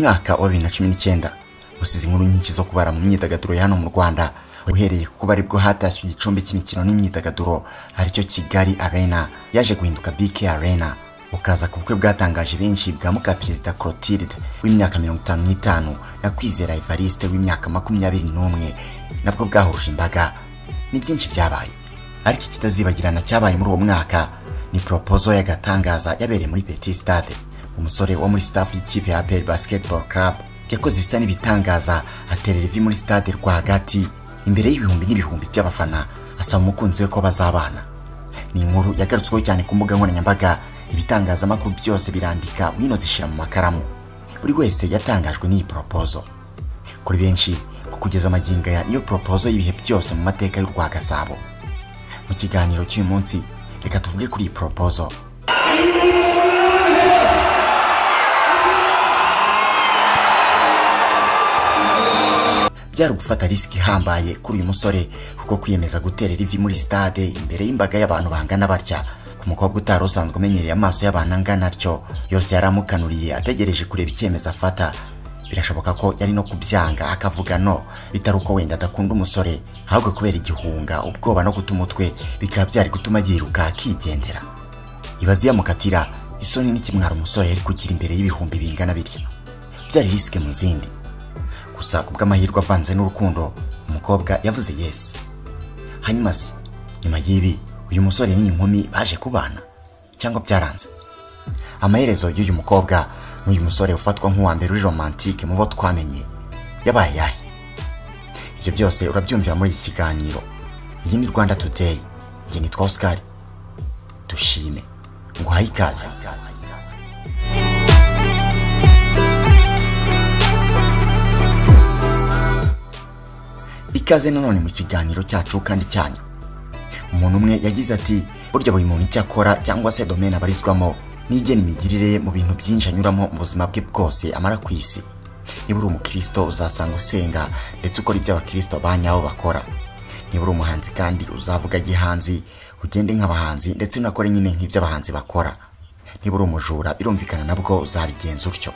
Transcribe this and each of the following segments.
mwaka wa bibiri na cumi n'icyenda. Wasize inkuru nyinshi zo kubara mu myidagaduro ya hano mu rwanda. Uhereye ku kuba ari bwo hatashywe igicumbi cy'imikino n'imyidagaduro ari cyo kigali arena. Yaje guhinduka bk arena. Ukaza ku bukwe bwatangaje benshi bwa muka perezida clotilde w'imyaka mirongo itanu n'itanu na kwizera evariste w'imyaka makumyabiri n'umwe. Nabwo bwahuruje imbaga. Ni byinshi byabaye. Ariko ikitazibagirana cyabaye muri uwo mwaka. Ni propozo y'agatangaza yabereye muri petit stade. Umusore wo muri staff y'ikipe ya APR basketball club yakoze ibisa n'ibitangaza aterera ivi muri stade rwagati. Imbere y'ibihumbi n'ibihumbi by'abafana asaba umukunzi we ko bazabana. Ni inkuru yagarutsweho cyane ku mbuga nkoranyambaga. Ibitangazamakuru byose birandika wino zishira mu makaramu. Buri wese yatangajwe n'iyi propozo kuri benshi ku kugeza amagingo ya niyo propozo y'ibihe byose mu mateka y'u Rwagasabo. Mu kiganiro cy'uyu munsi reka tuvuge kuri iyi propozo byari ugufata risiki ihambaye kuri uyu musore kuko kwiyemeza guterera ivi muri stade imbere y'imbaga y'abantu bangana batya. Ku mukobwa utari usanzwe umenyereye amaso y'abantu angana atyo yose yari amukanuriye ategereje kureba icyemezo afata. Birashoboka ko yari no kubyanga akavuga no bitari uko wenda adakunda umusore ahubwo kubera igihunga ubwoba no guta umutwe bikaba byari gutuma yiruka akigendera. Ibaze yamukatira isoni n'ikimwara umusore yari kugira imbere y'ibihumbi bingana bitya byari risike mu zindi. Gusa ku bw'amahirwe avanze n'urukundo umukobwa yavuze yesi hanyuma se nyuma y'ibi uyu musore n'iyi nkumi baje kubana cyangwa byaranze? Amaherezo y'uyu mukobwa n'uyu musore ufatwa nk'uwa mbere uri romantike mu bo twamenye yabaye yahe? Ibyo byose urabyumvira muri iki kiganiro. Iyi ni rwanda today. Njye nitwa oscar. Dushime. Nguhaye ikaze. Ikaze nanone mu kiganiro cyacu kandi cyanyu. Umuntu umwe yagize ati burya buri muntu icyo akora cyangwa se domene abarizwamo n'igena imigirire mu bintu byinshi anyuramo mu buzima bwe bwose amara ku isi. Niba uri umukristo uzasanga usenga ndetse ukora ibyo abakristo ba nyabo bakora. Niba uri umuhanzi kandi uzavuga gihanzi ugende nk'abahanzi ndetse unakore nyine nk'ibyo abahanzi bakora. Niba uri umujura birumvikana nabwo uzabigenza utyo.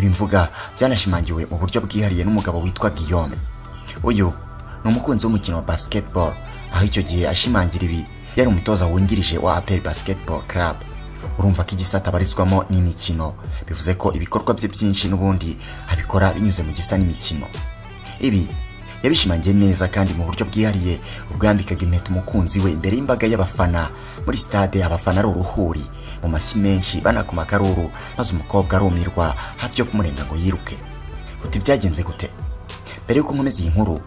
Ibi mvuga byanashimangiwe mu buryo bwihariye n'umugabo witwa Guillaume. Uyu ni umukunzi w'umukino wa basketball. Aho icyo gihe ashimangira ibi yari umutoza wungirije wa APR Basketball Club. Urumva ko igisata abarizwamo n'imikino. Bivuze ko ibikorwa bye byinshi n'ubundi abikora binyuze mu gisa n'imikino. Ibi yabishimangiye neza kandi mu buryo bwihariye ubwo yambikaga impeta umukunzi we imbere y'imbaga y'abafana. Muri stade abafana ari uruhuri. Mu mashyi menshi banakoma akaruru maze umukobwa arumirwa hafi yo kumurenga ngo yiruke. Uti byagenze gute? Mbere y'uko nkomeza iyi nkuru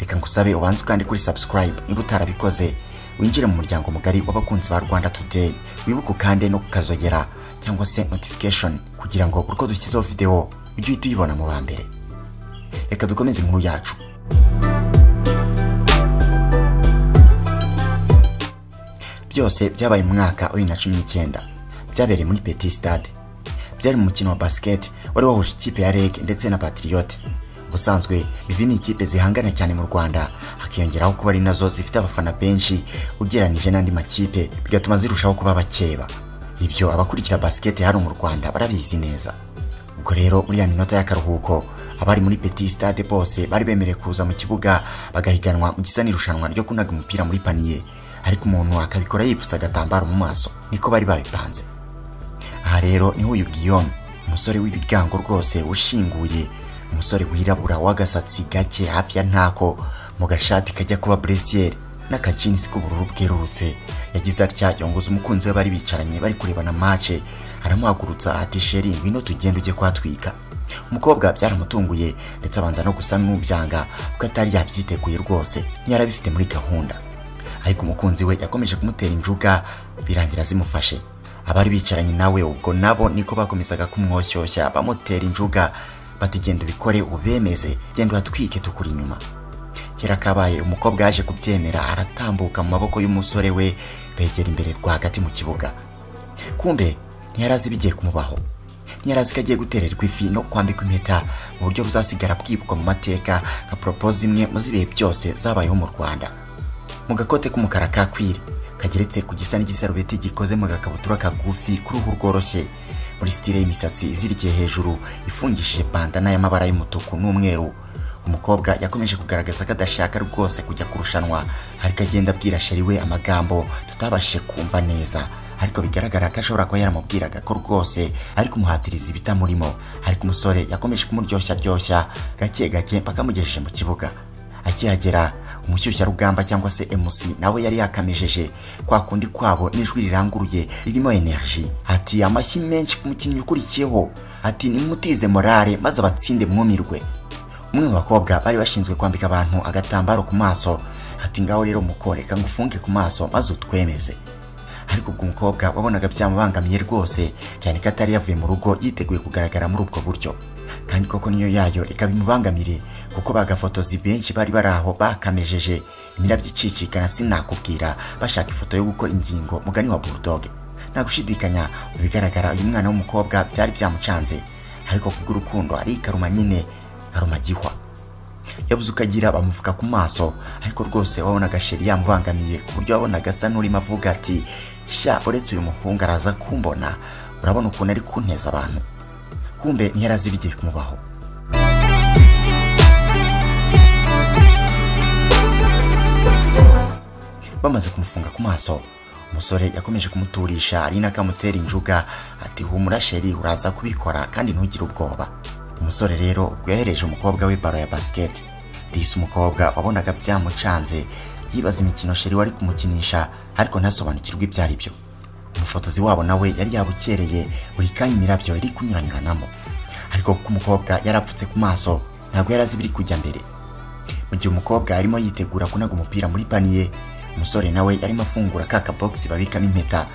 reka ngusabe ubanze ukandi kuri subscribe niba utarabikoze. Winjire mu muryango mugari w'abakunzi ba rwanda today. Wibuke ukande no kukazogera cyangwa se notification kugira ngo uko dushyizeho video ujye uhita uyibona mu ba mbere. Reka dukomeze inkuru yacu. Byose byabaye mu mwaka wa bibiri na cumi n'icyenda. Byabereye muri petit stade. Byari mu mukino wa basket wari wahuje ikipe ya reg ndetse na patriote. Ubusanzwe izi ni ikipe zihangana cyane mu rwanda. Hakiyongeraho kuba ari na zo zifite abafana benshi ugereranije n'andi makipe bigatuma zirushaho kuba bakeba ibyo abakurikira basket hano mu rwanda barabizi neza. Ubwo rero muri ya minota y'akaruhuko abari muri petit stade bose bari bemerewe kuza mu kibuga bagahiganwa mu gisa n'irushanwa ryo kunaga umupira muri paniye ariko umuntu akabikora yipfutse agatambaro mu maso niko bari babipanze. Aha rero ni ho uyu Guillaume umusore w'ibigango rwose ushinguye umusore wirabura w'agasatsi gake hafi ya ntako mu gashati kajya kuba buresiyeri n'akajinisi k'ubururu bwerurutse. Yagize atya yongoza umukunzi we bari bicaranye bari kurebana mace aramuhagurutsa ati sheri ngwino tugende ujye kwatwika. Umukobwa byaramutunguye ndetse abanza no gusa n'ubyanga kuko atari yabyiteguye rwose ntiyarabifite muri gahunda. Ariko umukunzi we yakomeje kumutera injuga birangira zimufashe. Abari bicaranye nawe ubwo nabo niko bakomezaga kumwoshyushya bamutera injuga. Bati genda ubikore ubemeze genda uhatwike tukuri inyuma. Kera kabaye umukobwa yaje kubyemera aratambuka mu maboko y'umusore we begera imbere rwagati mu kibuga. Kumbe ntiyarazi bigiye kumubaho. Ntiyarazi ko agiye gutererwa ifi no kwambikwa impeta mu buryo buzasigara bwibukwa mu mateka nka poropoze imwe mu z'ibihe byose zabayeho mu rwanda. Mu gakote k'umukara ka kwire kageretse ku gisa n'igisarubeti gikoze mu gakabutura kagufi k'uruhu rworoshye muri sitire y'imisatsi izirikiye hejuru ifungishije bandana y'amabara y'umutuku n'umweru. Umukobwa yakomeje kugaragaza ko adashaka rwose kujya kurushanwa ariko agenda abwira sheri we amagambo tutabashije kumva neza. Ariko bigaragara ko ashobora kuba yaramubwiraga ko rwose ari kumuhatiriza ibitamurimo. Ariko umusore yakomeje kumuryoshya ryoshya gake gake mpaka amugejeje mu kibuga. Akihagera umushyushyarugamba cyangwa se MC nawe yari yakamejeje kwa kundi kwabo n'ijwi riranguruye ririmo energy ati amashyi menshi ku mukinnyi ukurikiyeho. Ati nimutize morale maze abatsinde mwumirwe. Umwe mu bakobwa bari bashinzwe kwambika abantu agatambaro ku maso. Ati ngaho rero mukoreka ngufunge ku maso maze utwemeze. Ariko ubwo umukobwa wabonaga byamubangamiye rwose cyane ko atari yavuye mu rugo yiteguye kugaragara muri ubwo buryo. Kandi koko niyo yayo. Reka bimubangamire kuko bagafotozi benshi bari bari aho bakamejeje imirabyo icicikana sinakubwira. Bashaka ifoto yo gukora ingingo mugani wa bulldog. Nta gushidikanya mu bigaragara uyu mwana w'umukobwa byari byamucanze. Ariko kubw'urukundo arikaruma nyine aruma gihwa. Yabuze ukagira bamuvuga ku maso. Ariko rwose wabonaga sheri yamubangamiye ku buryo wabonaga asa n'urimo avuga ati sha uretse uyu muhungu araza kumbona. Urabona ukuntu ari kunteza abantu. Kumbe ntiyarazi bigiye kumubaho bamaze kumufunga ku maso umusore yakomeje kumuturisha ari nakamutera injuga ati humura sheri uraza kubikora kandi ntugire ubwoba. Umusore rero ubwo yahereje umukobwa we baro ya basiketi disi umukobwa wabonaga byamucanze yibaza imikino sheri wari kumukinisha ariko ntasobanukirwe ibyo ari byo umufotozi wabo nawe yari yabukereye buri kanya imirabyo yari kunyuranyuranamo ariko kuko umukobwa yari apfutse ku maso ntabwo yari azi ibiri kujya mbere. Mu gihe umukobwa arimo yitegura kunaga umupira muri paniye umusore nawe yarimo afungura ka kabogisi babikamo impeta.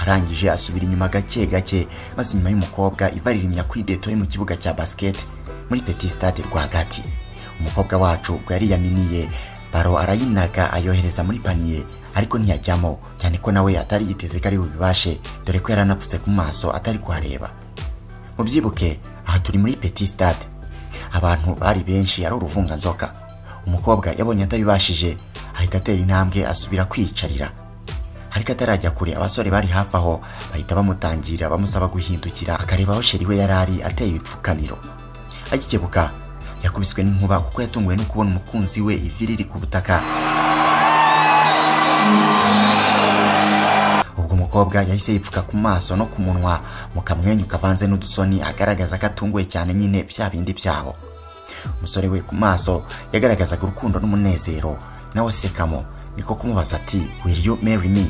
Arangije asubira inyuma gake gake maze inyuma y'umukobwa iva ririmya kuri beto yo mu kibuga cya basiketi muri petit stade rwagati. Umukobwa wacu ubwo yari yaminiye baro arayinaga ayohereza muri paniye. Ariko ntiyajyamo. Cyane ko nawe atari yiteze ko ari bubibashe dore ko yaranapfutse ku maso atari kuhareba. Mubyibuke aha turi muri petit stade. Abantu bari benshi ari uruvunganzoka. Umukobwa yabonye atabibashije ahita atera intambwe asubira kwiyicarira. Ariko atarajya kure abasore bari hafi aho bahita bamutangira bamusaba guhindukira. Akareba aho sheri we yari ari ateye ibipfukamiro. Agikebuka yakubiswe n'inkuba kuko yatunguwe no kubona umukunzi we ivi riri ku butaka. Ubwo umukobwa yahise yipfuka ku maso no ku munwa mu kamwenyu kavanze n'udusoni agaragaza ko atunguwe cyane nyine bya bindi byabo. Umusore we ku maso yagaragazaga urukundo n'umunezero nawe asekamo niko kumubaza ati will you marry me?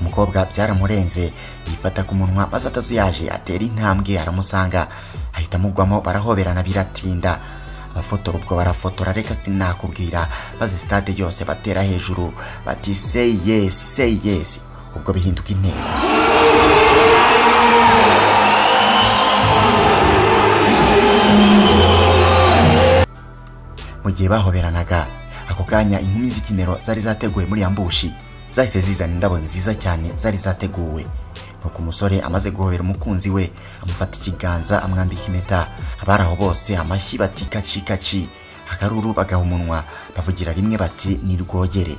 Umukobwa byaramurenze yifata ku munwa maze atazuyaje atera intambwe aramusanga ahita amugwamo barahoberana biratinda. Abafotora ubwo barafotora reka sinakubwira maze stade yose batera hejuru bati say yes say yes. Ubwo bihinduka intego mu gihe bahoberanaga ako kanya inkumi z'ikimero zari zateguwe muri ambushi zahise zizana indabo nziza cyane zari zateguwe nuko umusore amaze guhobera umukunzi we amufata ikiganza amwambika impeta abari aho bose amashyi bati kaci kaci akaruru bagaha umunwa bavugira rimwe bati ni rwogere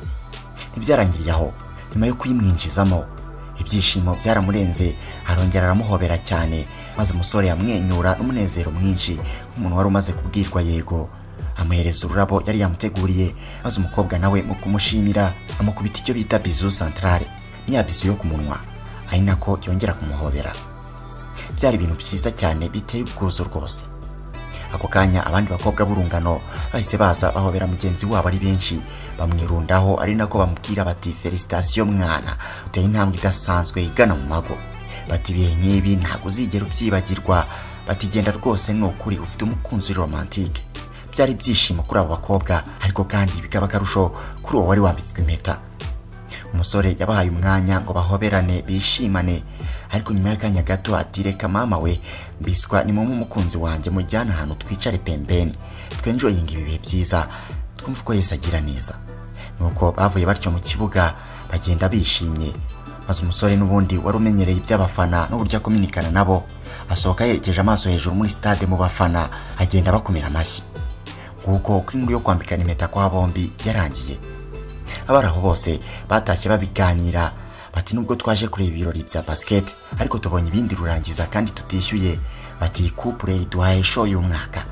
ntibyarangiriye aho nyuma yo kuyimwinjizamo. Ibyishimo byaramurenze arongera aramuhobera cyane maze umusore yamwenyura n'umunezero mwinshi nk'umuntu wari umaze kubwirwa yego. Amuhereza ururabo yari yamuteguriye maze umukobwa nawe mu kumushimira amukubita icyo bita bizu santarare niya bizu yo ku munwa ari nako yongera kumuhobera. Byari ibintu byiza cyane biteye ubwuzu rwose. Ako kanya abandi bakobwa b'urungano bahise baza bahobera mugenzi wabo ari benshi. Bamwirundaho ari nako bamubwira bati felicitasiyo mwana uteye intambwe idasanzwe igana mu mago. Bati ibihe nk'ibi ntabwo uzigera ubyibagirwa. Bati genda rwose ni ukuri ufite umukunzi romantike byari ibyishimo kuri abo bakobwa ariko kandi bikaba akarusho kuri uwo wari wambitswe impeta. Umusore yabahaye umwanya ngo bahoberane bishimane. Ariko nyuma y'akanya gato ati reka mama we mbiswa ni mumwe umukunzi wanjye mujyane ahantu twicare pembeni. Twenjoyinga ibi byiza. Twumve uko yese agira neza. Nuko bavuye batyo mu kibuga bagenda bishimye. Maze umusore n'ubundi wari umenyereye iby'abafana n'uburyo akominikana nabo. Asohoka yerekeje amaso hejuru muri stade mu bafana agenda bakomera amashyi. Nguko uko yo kwambikana impeta kwa bombi yarangiye. Abari aho bose batashye babiganira. Bati nubwo twaje kureba ibirori bya basket ariko tubonye ibindi rurangiza kandi tutishyuye. Bati couple iduhaye show y'umwaka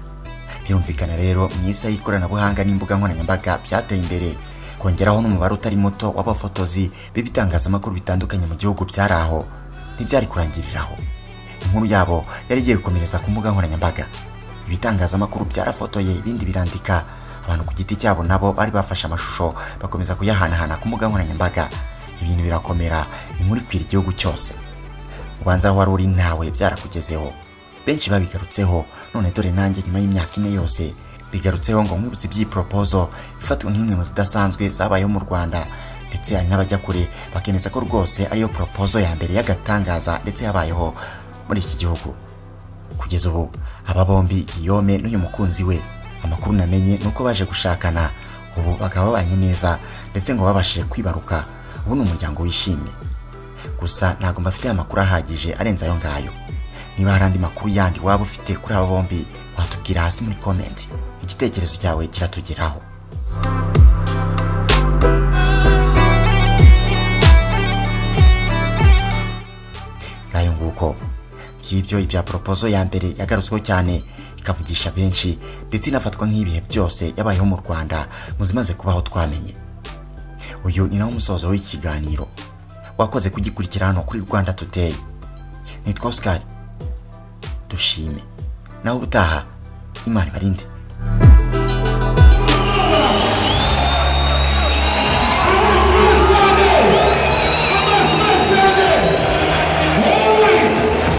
birumvikana rero mu isi y'ikoranabuhanga n'imbuga nkoranyambaga byateye imbere. Kongeraho n'umubare utari muto w'abafotozi b'ibitangazamakuru bitandukanye mu gihugu byari aho. Ntibyari kurangiriraho inkuru yabo yari igiye gukomereza ku mbuga nkoranyambaga. Ibitangazamakuru byarafotoye ibindi birandika. Abantu ku giti cyabo nabo bari bafashe amashusho bakomeza kuyahanahana ku mbuga nkoranyambaga. Ibintu birakomera inkuru ikwira igihugu cyose. Ubanza wari uri ntawe byarakugezeho. Benshi babigarutseho none dore nanjye nyuma y'imyaka ine yose bigarutseho ngo nkwibutse iby'iyi proposal ifatwa nk'imwe mu zidasanzwe zabayeho mu Rwanda. Ndetse hari n'abajya kure bakemeza ko rwose ariyo proposal ya mbere y'agatangaza ndetse yabayeho muri iki gihugu. Kugeza ubu aba bombi Guillaume n'uyu mukunzi we amakuru namenye ni uko baje gushakana. Ubu bakaba babanye neza ndetse ngo babashije kwibaruka. Ubu ni umuryango wishimye gusa ntabwo mbafitiye amakuru ahagije arenze ayo ngayo. Niba hari andi makuru yandi waba ufite kuri aba bombi watubwira hasi muri komenti igitekerezo cyawe kiratugeraho. Ngayo nguko ngibyo ibya poropozo ya mbere yagarutsweho cyane ikavugisha benshi ndetse inafatwa nk'ibihe byose yabayeho mu rwanda mu zimaze kubaho twamenye. Uyu ni nawo umusozo w'ikiganiro. Wakoze kugikurikira hano kuri rwanda today. Nitwa oscar dushime. Nawe ubutaha imana ibarinde.